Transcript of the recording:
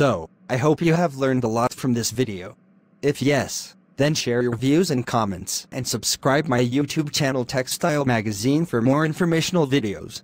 So, I hope you have learned a lot from this video. If yes, then share your views and comments and subscribe my YouTube channel Textile Magazine for more informational videos.